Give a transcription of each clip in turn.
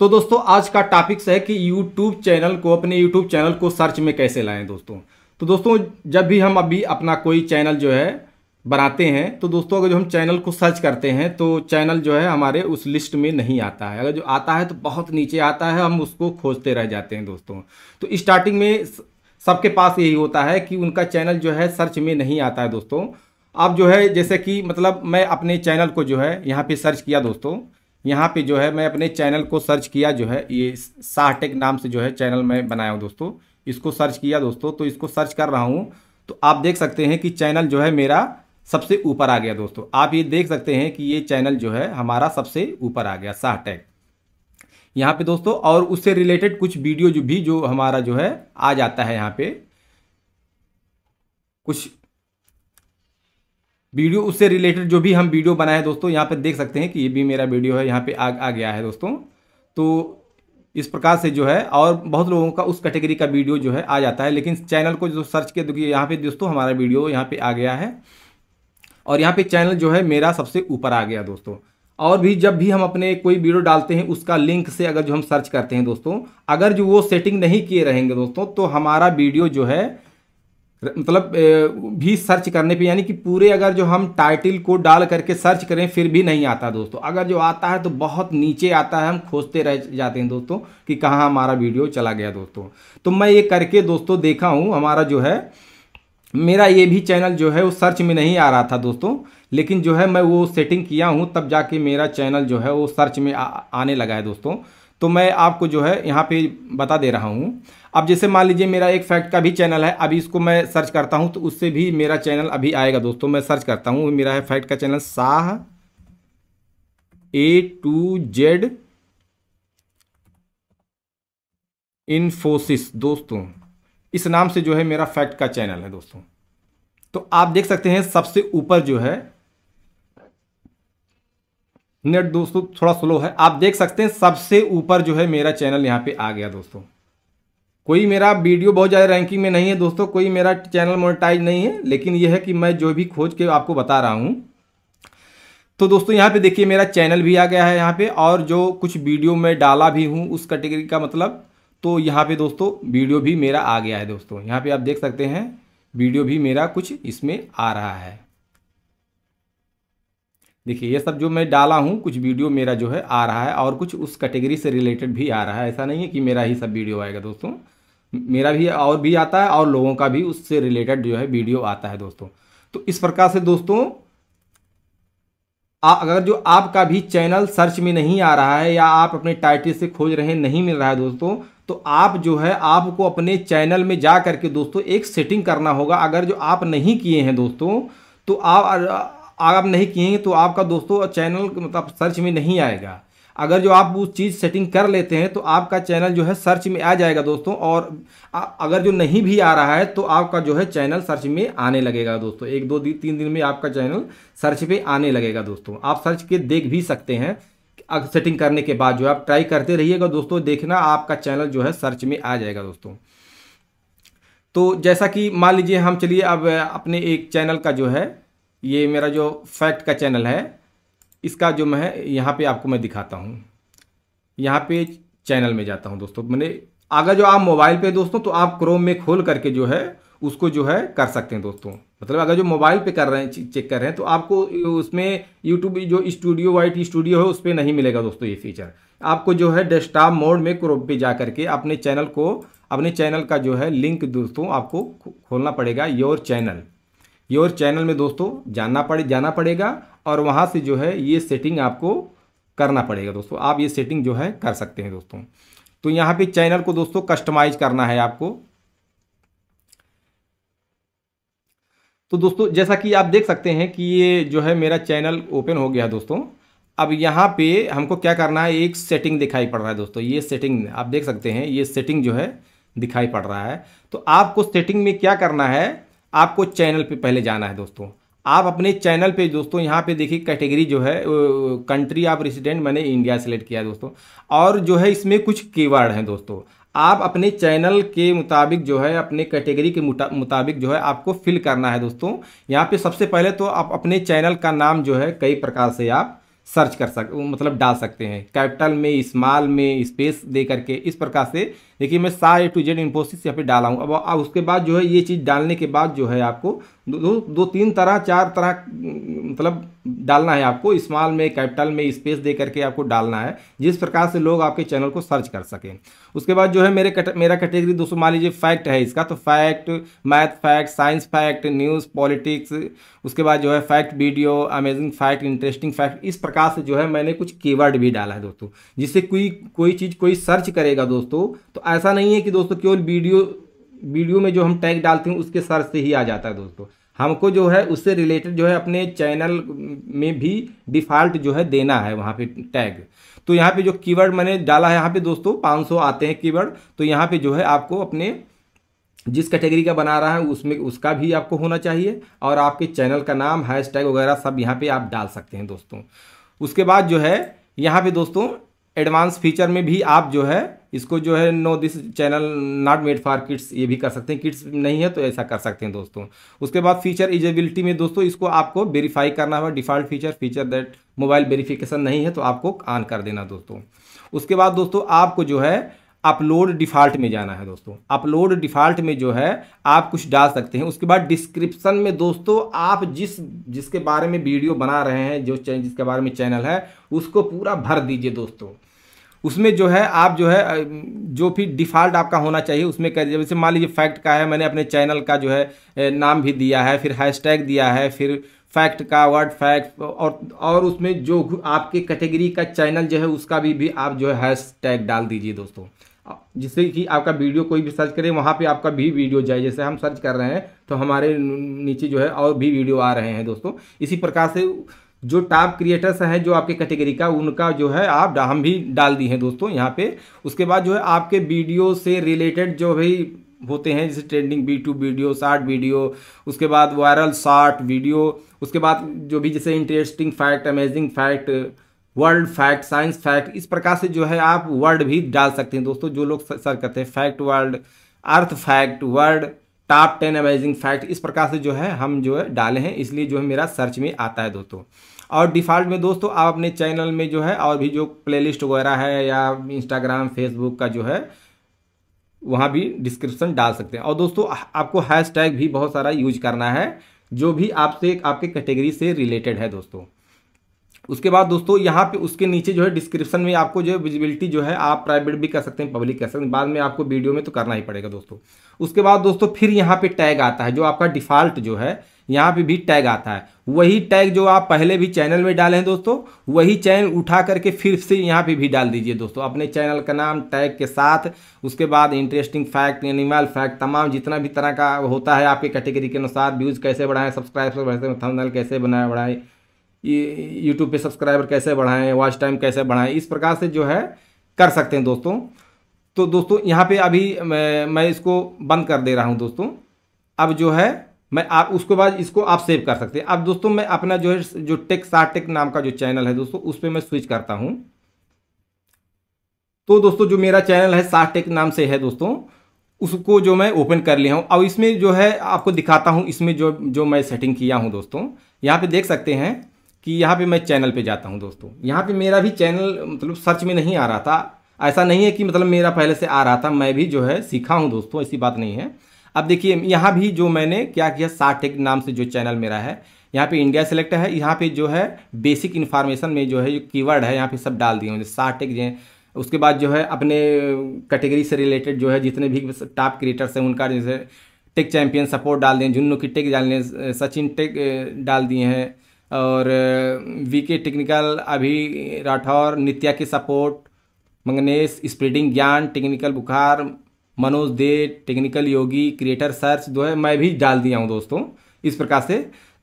तो दोस्तों, आज का टॉपिक्स है कि यूट्यूब चैनल को, अपने यूट्यूब चैनल को सर्च में कैसे लाएँ दोस्तों। तो दोस्तों, जब भी हम अभी अपना कोई चैनल जो है बनाते हैं तो दोस्तों, अगर जो हम चैनल को सर्च करते हैं तो चैनल जो है हमारे उस लिस्ट में नहीं आता है। अगर जो आता है तो बहुत नीचे आता है, हम उसको खोजते रह जाते हैं दोस्तों। तो स्टार्टिंग में सबके पास यही होता है कि उनका चैनल जो है सर्च में नहीं आता है दोस्तों। अब जो है, जैसे कि मतलब मैं अपने चैनल को जो है यहाँ पे सर्च किया दोस्तों। यहाँ पे जो है मैं अपने चैनल को सर्च किया जो है, ये साहटेक नाम से जो है चैनल मैं बनाया हूँ दोस्तों। इसको सर्च किया दोस्तों तो इसको सर्च कर रहा हूँ। तो आप देख सकते हैं कि चैनल जो है मेरा सबसे ऊपर आ गया दोस्तों। आप ये देख सकते हैं कि ये चैनल जो है हमारा सबसे ऊपर आ गया, साहटेक। यहाँ पे दोस्तों, और उससे रिलेटेड कुछ वीडियो जो भी जो हमारा जो है आ जाता है यहाँ पे। कुछ वीडियो उससे रिलेटेड जो भी हम वीडियो बनाए दोस्तों यहाँ पे देख सकते हैं कि ये भी मेरा वीडियो है यहाँ पे आ, आ गया है दोस्तों। तो इस प्रकार से जो है और बहुत लोगों का उस कैटेगरी का वीडियो जो है आ जाता है लेकिन चैनल को जो सर्च के देखिए यहाँ पे दोस्तों हमारा वीडियो यहाँ पे आ गया है। और यहाँ पे चैनल जो है मेरा सबसे ऊपर आ गया दोस्तों। और भी जब भी हम अपने कोई वीडियो डालते हैं उसका लिंक से अगर जो हम सर्च करते हैं दोस्तों अगर जो वो सेटिंग नहीं किए रहेंगे दोस्तों तो हमारा वीडियो जो है मतलब भी सर्च करने पे यानी कि पूरे अगर जो हम टाइटल को डाल करके सर्च करें फिर भी नहीं आता दोस्तों। अगर जो आता है तो बहुत नीचे आता है हम खोजते रह जाते हैं दोस्तों कि कहाँ हमारा वीडियो चला गया दोस्तों। तो मैं ये करके दोस्तों देखा हूँ हमारा जो है मेरा ये भी चैनल जो है वो सर्च में नहीं आ रहा था दोस्तों। लेकिन जो है मैं वो सेटिंग किया हूँ तब जाके मेरा चैनल जो है वो सर्च में आ, आने लगा है दोस्तों। तो मैं आपको जो है यहाँ पे बता दे रहा हूँ। अब जैसे मान लीजिए मेरा एक फैक्ट का भी चैनल है, अभी इसको मैं सर्च करता हूँ तो उससे भी मेरा चैनल अभी आएगा दोस्तों। मैं सर्च करता हूँ, मेरा है फैक्ट का चैनल साह ए टू जेड इन्फोसिस दोस्तों, इस नाम से जो है मेरा फैक्ट का चैनल है दोस्तों। तो आप देख सकते हैं, सबसे ऊपर जो है नेट दोस्तों थोड़ा स्लो है। आप देख सकते हैं, सबसे ऊपर जो है मेरा चैनल यहाँ पे आ गया दोस्तों। कोई मेरा वीडियो बहुत ज़्यादा रैंकिंग में नहीं है दोस्तों, कोई मेरा चैनल मोनेटाइज नहीं है, लेकिन यह है कि मैं जो भी खोज के आपको बता रहा हूँ। तो दोस्तों, यहाँ पे देखिए मेरा चैनल भी आ गया है यहाँ पे, और जो कुछ वीडियो मैं डाला भी हूँ, उस कैटेगरी का मतलब तो यहाँ पे दोस्तों, वीडियो भी मेरा आ गया है दोस्तों। यहाँ पे आप देख सकते हैं, वीडियो भी मेरा कुछ इसमें आ रहा है। देखिए, ये सब जो मैं डाला हूँ, कुछ वीडियो मेरा जो है आ रहा है, और कुछ उस कैटेगरी से रिलेटेड भी आ रहा है। ऐसा नहीं है कि मेरा ही सब वीडियो आएगा दोस्तों। मेरा भी और भी आता है और लोगों का भी उससे रिलेटेड जो है वीडियो आता है दोस्तों। तो इस प्रकार से दोस्तों आ, अगर जो आपका भी चैनल सर्च में नहीं आ रहा है या आप अपने टाइटल से खोज रहे नहीं मिल रहा है दोस्तों तो आप जो है आपको अपने चैनल में जा करके दोस्तों एक सेटिंग करना होगा। अगर जो आप नहीं किए हैं दोस्तों तो आप आप नहीं किए तो आपका दोस्तों चैनल मतलब सर्च में नहीं आएगा। अगर जो आप वो चीज़ सेटिंग कर लेते हैं तो आपका चैनल जो है सर्च में आ जाएगा दोस्तों, और अगर जो नहीं भी आ रहा है तो आपका जो है चैनल सर्च में आने लगेगा दोस्तों। एक, दो दिन तीन दिन में आपका चैनल सर्च पे आने लगेगा दोस्तों। आप सर्च के देख भी सकते हैं। सेटिंग करने के बाद जो आप ट्राई करते रहिएगा दोस्तों, देखना आपका चैनल जो है सर्च में आ जाएगा दोस्तों। तो जैसा कि मान लीजिए हम चलिए अब अपने एक चैनल का जो है, ये मेरा जो फैक्ट का चैनल है इसका जो मैं, यहाँ पे आपको मैं दिखाता हूँ। यहाँ पे चैनल में जाता हूँ दोस्तों। मैंने अगर जो आप मोबाइल पे दोस्तों तो आप क्रोम में खोल करके जो है, उसको जो है कर सकते हैं दोस्तों। मतलब अगर जो मोबाइल पे कर रहे हैं चेक कर रहे हैं तो आपको उसमें यूट्यूब जो स्टूडियो वाइट स्टूडियो है, उस पर नहीं मिलेगा दोस्तों ये फीचर आपको जो है डेस्कटॉप मोड में क्रोम पे जा करके अपने चैनल को, अपने चैनल का जो है लिंक दोस्तों आपको खोलना पड़ेगा योर चैनल योर चैनल में दोस्तों, जानना पड़े, जाना पड़ेगा और वहाँ से जो है ये सेटिंग आपको करना पड़ेगा दोस्तों। आप ये सेटिंग जो है कर सकते हैं दोस्तों। तो यहाँ पे चैनल को दोस्तों कस्टमाइज करना है आपको। तो दोस्तों, जैसा कि आप देख सकते हैं कि ये जो है मेरा चैनल ओपन हो गया दोस्तों। अब यहाँ पे हमको क्या करना है, एक सेटिंग दिखाई पड़ रहा है दोस्तों। ये सेटिंग आप देख सकते हैं, ये सेटिंग जो है दिखाई पड़ रहा है। तो आपको सेटिंग में क्या करना है, आपको चैनल पे पहले जाना है दोस्तों। आप अपने चैनल पे दोस्तों, यहाँ पे देखिए कैटेगरी जो है कंट्री ऑफ़ रेसिडेंट मैंने इंडिया सेलेक्ट किया दोस्तों। और जो है इसमें कुछ कीवर्ड हैं दोस्तों। आप अपने चैनल के मुताबिक जो है, अपने कैटेगरी के मुताबिक जो है आपको फिल करना है दोस्तों। यहाँ पे सबसे पहले तो आप अपने चैनल का नाम जो है, कई प्रकार से आप सर्च कर सक मतलब डाल सकते हैं। कैपिटल में स्मॉल में स्पेस दे करके इस प्रकार से। देखिए मैं सा टू जेड इन्फोसिस यहाँ पे डाला हूँ। अब उसके बाद जो है ये चीज़ डालने के बाद जो है आपको दो दो, दो तीन तरह चार तरह मतलब डालना है आपको स्मॉल में कैपिटल में स्पेस दे करके आपको डालना है जिस प्रकार से लोग आपके चैनल को सर्च कर सकें। उसके बाद जो है मेरे कट, मेरा कैटेगरी दोस्तों मान लीजिए फैक्ट है इसका तो fact math fact science fact news politics उसके बाद जो है fact video amazing fact interesting fact इस प्रकार से जो है मैंने कुछ कीवर्ड भी डाला है दोस्तों जिससे कोई कोई चीज़ कोई सर्च करेगा दोस्तों तो ऐसा नहीं है कि दोस्तों केवल वीडियो वीडियो में जो हम टैग डालते हैं उसके सर्च से ही आ जाता है दोस्तों। हमको जो है उससे रिलेटेड जो है अपने चैनल में भी डिफ़ॉल्ट जो है देना है, वहाँ पे टैग तो यहाँ पे जो कीवर्ड मैंने डाला है, यहाँ पे दोस्तों 500 आते हैं कीवर्ड तो यहाँ पे जो है आपको अपने जिस कैटेगरी का बना रहा है, उसमें उसका भी आपको होना चाहिए और आपके चैनल का नाम हैश वगैरह सब यहाँ पे आप डाल सकते हैं दोस्तों। उसके बाद जो है, यहाँ पे दोस्तों एडवांस फीचर में भी आप जो है, इसको जो है, no this channel, not made for kids, ये भी कर सकते हैं। किड्स नहीं है तो ऐसा कर सकते हैं दोस्तों। उसके बाद फीचर इजेबिलिटी में दोस्तों, इसको आपको वेरीफाई करना होगा। Default feature feature that mobile verification नहीं है तो आपको ऑन कर देना दोस्तों। उसके बाद दोस्तों, आपको जो है अपलोड डिफ़ॉल्ट में जाना है दोस्तों। अपलोड डिफ़ॉल्ट में जो है, आप कुछ डाल सकते हैं। उसके बाद डिस्क्रिप्शन में दोस्तों, आप जिस, जिसके बारे में वीडियो बना रहे हैं, जो जिसके बारे में चैनल है, उसको पूरा भर दीजिए दोस्तों। उसमें जो है, आप जो है जो भी डिफ़ॉल्ट आपका होना चाहिए, उसमें कर जैसे मान लीजिए फैक्ट का है, मैंने अपने चैनल का जो है नाम भी दिया है, फिर हैशटैग दिया है, फिर फैक्ट का, वर्ड फैक्ट, और और उसमें जो आपके कैटेगरी का चैनल जो है, उसका भी भी आप जो है हैश डाल दीजिए दोस्तों। जिससे कि आपका वीडियो कोई भी सर्च करे, वहाँ पे आपका भी वीडियो जाए। जैसे हम सर्च कर रहे हैं तो हमारे नीचे जो है और भी वीडियो आ रहे हैं दोस्तों। इसी प्रकार से जो टॉप क्रिएटर्स हैं, जो आपके कैटेगरी का, उनका जो है आप हम भी डाल दिए हैं दोस्तों यहाँ पे। उसके बाद जो है आपके वीडियो से रिलेटेड जो भी होते हैं, जैसे trending B two video short video, उसके बाद वायरल शार्ट वीडियो, उसके बाद जो भी जैसे interesting fact amazing fact world fact, science, fact, इस प्रकार से जो है आप वर्ड भी डाल सकते हैं दोस्तों, जो लोग सर्च करते हैं। Fact world earth, fact, word, top ten amazing fact, इस प्रकार से जो है हम जो है डाले हैं, इसलिए जो है मेरा सर्च में आता है दोस्तों। और डिफ़ॉल्ट में दोस्तों, आप अपने चैनल में जो है और भी जो प्लेलिस्ट वगैरह है या इंस्टाग्राम, फेसबुक का जो है, वहाँ भी डिस्क्रिप्शन डाल सकते हैं। और दोस्तों आपको हैश भी बहुत सारा यूज़ करना है, जो भी आपसे, आपके कैटेगरी से रिलेटेड है दोस्तों। उसके बाद दोस्तों, यहाँ पे उसके नीचे जो है डिस्क्रिप्शन में आपको जो है विजिबिलिटी जो है आप प्राइवेट भी कर सकते हैं पब्लिक कर सकते हैं। बाद में आपको वीडियो में तो करना ही पड़ेगा दोस्तों। उसके बाद दोस्तों, फिर यहाँ पे टैग आता है, जो आपका डिफ़ॉल्ट जो है, यहाँ पे भी टैग आता है। वही टैग जो आप पहले भी चैनल में डाले हैं दोस्तों, वही चैनल उठा करके फिर से यहाँ पे भी डाल दीजिए दोस्तों। अपने चैनल का नाम टैग के साथ, उसके बाद इंटरेस्टिंग फैक्ट एनिमल फैक्ट तमाम जितना भी तरह का होता है आपके कैटेगरी के अनुसार व्यूज़ कैसे बढ़ाएँ सब्सक्राइबर थंबनेल कैसे बनाए बढ़ाएँ यूट्यूब पे सब्सक्राइबर कैसे बढ़ाएँ वॉच टाइम कैसे बढ़ाएँ इस प्रकार से जो है कर सकते हैं दोस्तों। तो दोस्तों यहाँ पे अभी मैं, मैं इसको बंद कर दे रहा हूँ दोस्तों। अब जो है मैं आप उसके बाद इसको आप सेव कर सकते हैं। अब दोस्तों मैं अपना जो है जो टेक सार टेक नाम का जो चैनल है दोस्तों उस पर मैं स्विच करता हूँ। तो दोस्तों जो मेरा चैनल है सार टेक नाम से है दोस्तों उसको जो मैं ओपन कर लिया हूँ। अब इसमें जो है आपको दिखाता हूँ इसमें जो जो मैं सेटिंग किया हूँ दोस्तों। यहाँ पे देख सकते हैं कि यहाँ पे मैं चैनल पे जाता हूँ दोस्तों। यहाँ पे मेरा भी चैनल मतलब सर्च में नहीं आ रहा था। ऐसा नहीं है कि मतलब मेरा पहले से आ रहा था, मैं भी जो है सीखा हूँ दोस्तों, ऐसी बात नहीं है। अब देखिए, यहाँ भी जो मैंने क्या किया साटेक नाम से जो चैनल मेरा है, यहाँ पे इंडिया सेलेक्ट है। यहाँ पे जो है बेसिक इन्फॉर्मेशन में जो है जो कीवर्ड है, यहाँ पे सब डाल दिए जैसे साटेक जो उसके बाद जो है अपने कैटेगरी से रिलेटेड जो है जितने भी टॉप क्रिएटर्स हैं, उनका जैसे टेक चैंपियन सपोर्ट डाल दिए जुन्नू की टेक डाल दिए सचिन टेक डाल दिए हैं। और वीके टेक्निकल अभी राठौर, नित्या की support, Mangnesh, spreading Gyan, technical Bukhar, Manoj Dey, technical Yogi, creator search जो है, मैं भी डाल दिया हूँ दोस्तों, इस प्रकार से।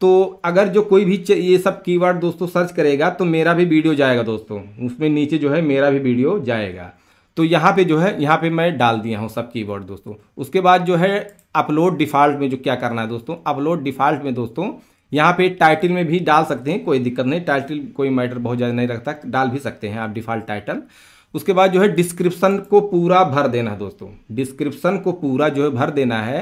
तो अगर जो कोई भी ये सब कीवर्ड दोस्तों सर्च करेगा तो मेरा भी वीडियो जाएगा दोस्तों, उसमें नीचे जो है मेरा भी वीडियो जाएगा। तो यहाँ पे जो है, यहाँ पे मैं डाल दिया हूँ सब कीवर्ड दोस्तों। उसके बाद जो है, अपलोड डिफ़ॉल्ट में जो क्या करना है दोस्तों, अपलोड डिफ़ॉल्ट में दोस्तों यहाँ पे टाइटल में भी डाल सकते हैं, कोई दिक्कत नहीं। टाइटल कोई मैटर बहुत ज़्यादा नहीं रखता, डाल भी सकते हैं आप डिफ़ॉल्ट टाइटल उसके बाद जो है डिस्क्रिप्शन को पूरा भर देना है दोस्तों। डिस्क्रिप्शन को पूरा जो है भर देना है।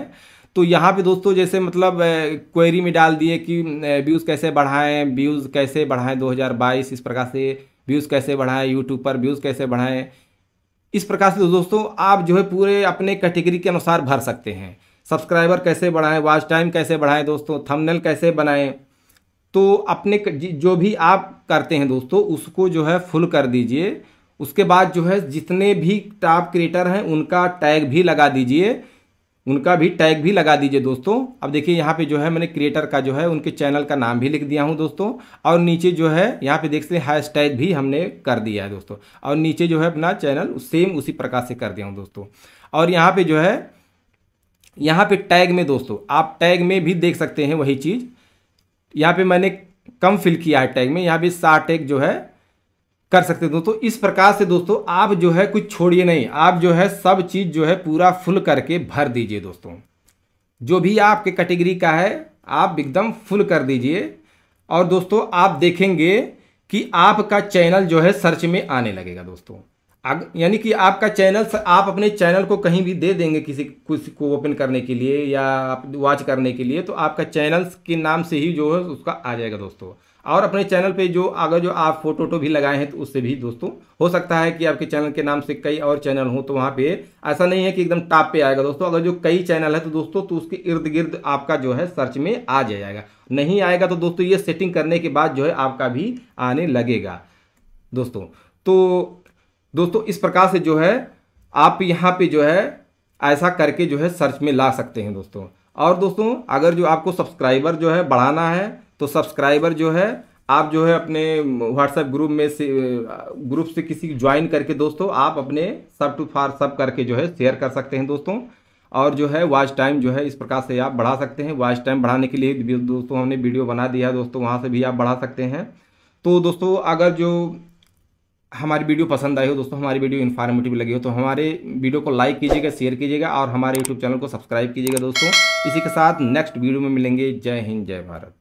तो यहाँ पे दोस्तों जैसे मतलब क्वेरी में डाल दिए कि व्यूज़ कैसे बढ़ाएँ व्यूज़ कैसे बढ़ाएँ 2022 इस प्रकार से व्यूज़ कैसे बढ़ाएँ यूट्यूब पर व्यूज़ कैसे बढ़ाएँ। इस प्रकार से दोस्तों आप जो है पूरे अपने कैटेगरी के अनुसार भर सकते हैं। सब्सक्राइबर कैसे बढ़ाएँ वॉच टाइम कैसे बढ़ाएँ दोस्तों थंबनेल कैसे बनाएँ तो अपने जो भी आप करते हैं दोस्तों, उसको जो है फुल कर दीजिए। उसके बाद जो है जितने भी टॉप क्रिएटर हैं, उनका टैग भी लगा दीजिए। उनका भी टैग भी लगा दीजिए दोस्तों। अब देखिए यहाँ पे जो है मैंने क्रिएटर का जो है उनके चैनल का नाम भी लिख दिया हूँ दोस्तों। और नीचे जो है यहाँ पे देख सकते हैं हैश टैग भी हमने कर दिया है दोस्तों। और नीचे जो है अपना चैनल सेम उसी प्रकार से कर दिया हूँ दोस्तों। और यहाँ पे जो है यहाँ पे टैग में दोस्तों, आप टैग में भी देख सकते हैं वही चीज़। यहाँ पे मैंने कम फिल किया है टैग में, यहाँ पे सार टैग जो है कर सकते दोस्तों। इस प्रकार से दोस्तों, आप जो है कुछ छोड़िए नहीं, आप जो है सब चीज़ जो है पूरा फुल करके भर दीजिए दोस्तों। जो भी आपके कैटेगरी का है, आप एकदम फुल कर दीजिए। और दोस्तों, आप देखेंगे कि आपका चैनल जो है सर्च में आने लगेगा दोस्तों। यानी कि आपका चैनल आप अपने चैनल को कहीं भी दे देंगे किसी किसी को ओपन करने के लिए या आप वॉच करने के लिए तो आपका चैनल के नाम से ही जो है उसका आ जाएगा दोस्तों। और अपने चैनल पे जो अगर जो आप फ़ोटो वोटो भी लगाए हैं तो उससे भी दोस्तों, हो सकता है कि आपके चैनल के नाम से कई और चैनल हो तो वहाँ पे ऐसा नहीं है कि एकदम टॉप पे आएगा दोस्तों। अगर जो कई चैनल है तो दोस्तों तो उसके इर्द गिर्द आपका जो है सर्च में आ जाएगा। नहीं आएगा तो दोस्तों, ये सेटिंग करने के बाद जो है आपका भी आने लगेगा। दोस्तों तो दोस्तों, इस प्रकार से जो है, आप यहाँ पे जो है, ऐसा करके जो है सर्च में ला सकते हैं दोस्तों। और दोस्तों, अगर जो आपको सब्सक्राइबर जो है, बढ़ाना है तो सब्सक्राइबर जो है, आप जो है, अपने व्हाट्सएप ग्रुप में से ग्रुप से किसी ज्वाइन करके दोस्तों, आप अपने सब टू फार सब करके जो है शेयर कर सकते हैं दोस्तों। और जो है वॉच टाइम जो है, इस प्रकार से आप बढ़ा सकते हैं। वॉच टाइम बढ़ाने के लिए दोस्तों, हमने वीडियो बना दिया है दोस्तों, वहाँ से भी आप बढ़ा सकते हैं। तो दोस्तों, अगर जो हमारी वीडियो पसंद आई हो दोस्तों, हमारी वीडियो इन्फॉर्मेटिव लगी हो तो हमारे वीडियो को लाइक कीजिएगा शेयर कीजिएगा और हमारे यूट्यूब चैनल को सब्सक्राइब कीजिएगा दोस्तों। इसी के साथ नेक्स्ट वीडियो में मिलेंगे। जय हिंद, जय भारत।